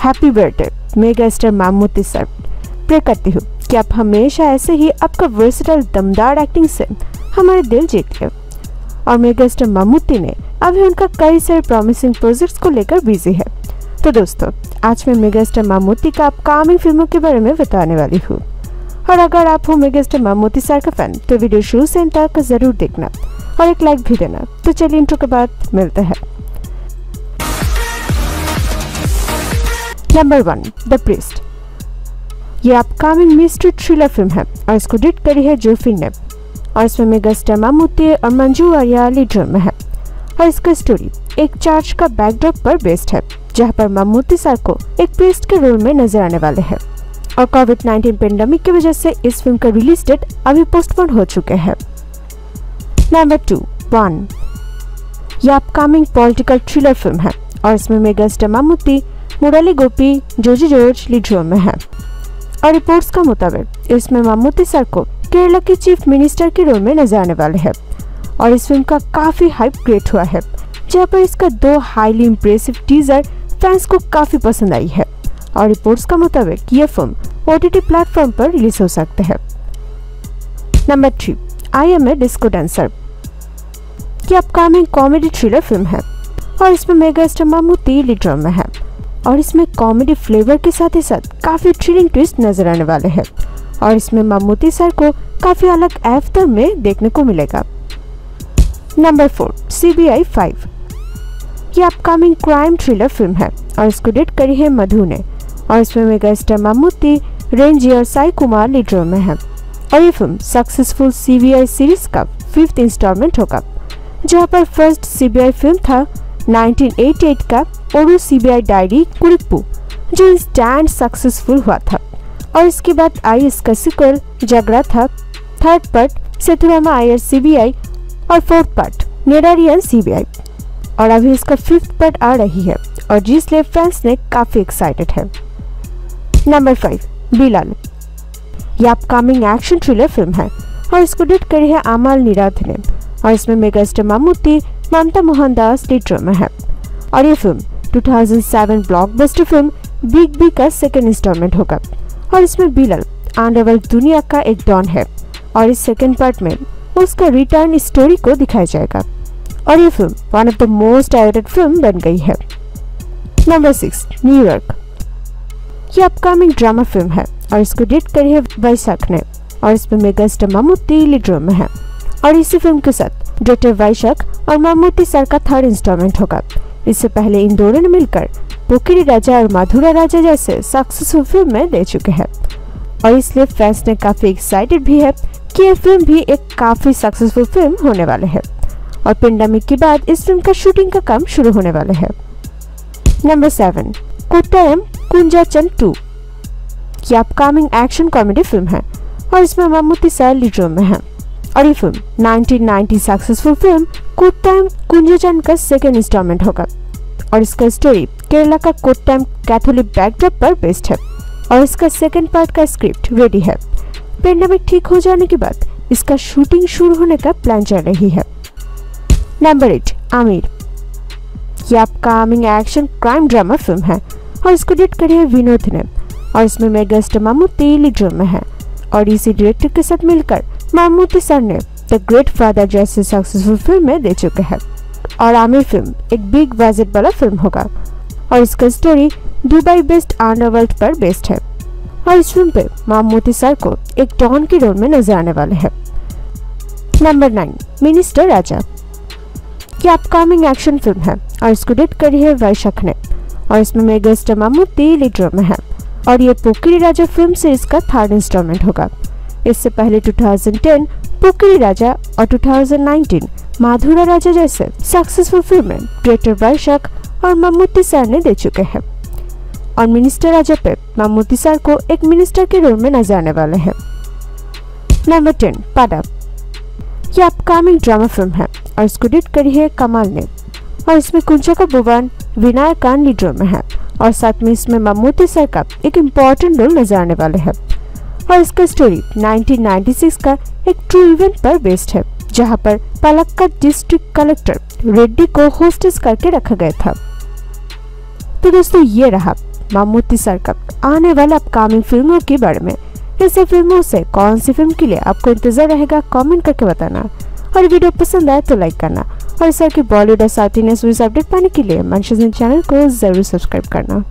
Happy birthday megastar Mammootty sir pray करती हूँ कि आप हमेशा ऐसे ही आपका वर्सटाइल दमदार एक्टिंग से हमारे दिल जीत गए और मेगा स्टार मामूती ने अभी उनका कई सारे प्रॉमिसिंग प्रोजेक्ट्स को लेकर बिज़ी है। तो दोस्तों, आज मैं मेगा स्टार मामूती का अपकमिंग फ़िल्मों के बारे में बताने वाली हूँ। और अगर आप हो मेगा स्टार मामूती सर का फ़ैन तो वीडियो शुरू से इन तक ज़रूर देखना। और एक लाइक भी देना। तो चलिए इंट्रो के बाद मिलते हैं। नंबर वन द प्रिस्ट ये अपकमिंग मिस्ट्री थ्रिलर फ़िल्म है और इसको डिट करी है जोफिन ने। और इसमें मेगा स्टार मामूती और मंजू आर्या लीड रोल में है। और इसका स्टोरी एक चर्च का बैकड्रॉप पर बेस्ड है, जहाँ पर मामूती सर को एक प्रीस्ट के रोल में नज़र आने वाले हैं। और कोविड 19 पेंडेमिक की वजह से इस फ़िल्म का रिलीज़ डेट अभी पोस्टपोन हो चुके हैं। नंबर टू वन यह अपकमिंग पॉलिटिकल थ्रिलर फ़िल्म है और इसमें megastar Mammootty Murali Gopy, Joju George lead में है। और रिपोर्ट्स का मुताबिक, इसमें मामूती सर को केरला के चीफ मिनिस्टर के रोल में नज़र आने वाले हैं। और इस फ़िल्म का काफ़ी हाइप क्रिएट हुआ है, जहाँ पर इसका दो हाईली इम्प्रेसिव टीजर फैंस को काफ़ी पसंद आई है। और रिपोर्ट्स का मुताबिक, ये फ़िल्म ओ टी प्लेटफॉर्म पर रिलीज़ हो सकते हैं। Number three I am a disco dancer ये अपकमिंग कॉमेडी थ्रिलर फ़िल्म है, और इसमें मेगा स्टार मामूती लीड में है। और इसमें कॉमेडी फ्लेवर के साथ ही साथ काफ़ी थ्रिलिंग ट्विस्ट नज़र आने वाले हैं। और इसमें मामूती सर को काफ़ी अलग एफ्तर में देखने को मिलेगा। Number four C B I five ये अपकमिंग क्राइम थ्रिलर फ़िल्म है और इसको डेट करी है मधु ने। और इसमें मेगा स्टार मामूती रेंजी और साई कुमार लीड रोल में है। और ये फ़िल्म सक्सेसफुल सीबीआई सीरीज़ का फिफ्थ इंस्टॉलमेंट होगा, जहाँ पर फ़र्स्ट सीबीआई फ़िल्म था 1988 का ओरू सीबीआई डायरी कुरिप्पू जो इंस्टैंड सक्सेसफुल हुआ था। और इसके बाद आई इसका सिक्वल जगरा था। Third part Sethurama Iyer CBI और फोर्थ पार्ट, नेडारियन सीबीआई। और अभी इसका फिफ्थ पार्ट आ रही है, और जिसलिए फैंस ने काफ़ी एक्साइटेड है। Number five Bilal. ये अपकमिंग एक्शन थ्रिलर फ़िल्म है, और इसको डिट करी है अमाल निराध ने। और इसमें mega star Mammootty Mamta Mohandas lead में है और ये film 2007 blockbuster film big B का सेकेंड इंस्टॉलमेंट होगा और इसमें बिलल अंडरवर्ल्ड दुनिया का एक डॉन है और इस सेकेंड पार्ट में उसका रिटर्न स्टोरी को दिखाया जाएगा और ये film one of the most awaited film बन गई है नंबर सिक्स न्यूयॉर्क ये अपकमिंग ड्रामा फ़िल्म है और इसको डिट करी है वैशाख ने और इसमें mega star Mammootty lead role है और इसी फ़िल्म के साथ डायरेक्टर वैशाख और मामूती सर का थर्ड इंस्टॉलमेंट होगा। इससे पहले इन दोनों ने मिलकर पोकिरी राजा और माधुरा राजा जैसे सक्सेसफुल फ़िल्म में दे चुके हैं। और इसलिए फैंस ने काफ़ी एक्साइटेड भी है कि यह फ़िल्म भी एक काफ़ी सक्सेसफुल फ़िल्म होने वाले है। और पेंडेमिक के बाद इस फ़िल्म का शूटिंग का काम शुरू होने वाले है। Number seven Kottayam Kunjachan two. ये अपकमिंग एक्शन कॉमेडी फ़िल्म है और इसमें मम्मूती सर लीड रोल में है। और ये film 1990 successful film Kottayam Kunjachan का सेकेंड इंस्टॉलमेंट होगा। और इसका स्टोरी केरला का कोट्टायम कैथोलिक बैकड्रॉप पर बेस्ड है। और इसका सेकेंड पार्ट का स्क्रिप्ट रेडी है। पेंडेमिक ठीक हो जाने के बाद, इसका शूटिंग शुरू होने का प्लान चल रही है। नंबर एट आमिर ये upcoming action crime drama film है। और इसको डेट करी है विनोद ने। और इसमें mega star Mammootty lead role है। और इसी डायरेक्टर के साथ मिलकर मामूती सर ने द ग्रेट फादर जैसे सक्सेसफुल फ़िल्म दे चुके हैं और आमिर फ़िल्म एक बिग बजट वाला फ़िल्म होगा और इसका स्टोरी दुबई बेस्ड अंडरवर्ल्ड पर बेस्ड है और इस फ़िल्म पे मामूती सर को एक डॉन के रोल में नज़र आने वाले हैं नंबर नाइन मिनिस्टर राजा ये अपकमिंग एक्शन फ़िल्म है और इसको डेट करी है वैशाख ने और इसमें mega star Mammootty lead role में है और ये पोकिरी राजा फ़िल्म सीरीज़ का थर्ड इंस्टॉलमेंट होगा इससे पहले 2010 पोकिरी राजा और 2019 माधुरा राजा जैसे सक्सेसफुल फ़िल्में डायरेक्टर वैशाख और मम्मूटी सर ने दे चुके हैं। और मिनिस्टर राजा पे मम्मूटी सर को एक मिनिस्टर के रोल में नज़र आने वाले हैं। नंबर टेन पाडा ये अपकमिंग ड्रामा फ़िल्म है और इसको डिट करी है कमाल ने। और इसमें कुंचा का भुवन विनायक खान लीड रोल में है। और साथ में इसमें मम्मूटी सर का एक इम्पोर्टेंट रोल नज़र आने वाले हैं। और इसका स्टोरी 1996 का एक ट्रू इवेंट पर बेस्ड है, जहाँ पर पलक्कड डिस्ट्रिक्ट कलेक्टर रेड्डी को होस्टेस करके रखा गया था। तो दोस्तों, ये रहा मामूती सर का आने वाले अपकमिंग फ़िल्मों के बारे में। ऐसे फ़िल्मों से कौन सी फ़िल्म के लिए आपको इंतज़ार रहेगा कमेंट करके बताना। और वीडियो पसंद आए तो लाइक करना। और इस की बॉलीवुड और साउथ इंडियन अपडेट पाने के लिए मंशन चैनल को ज़रूर सब्सक्राइब करना।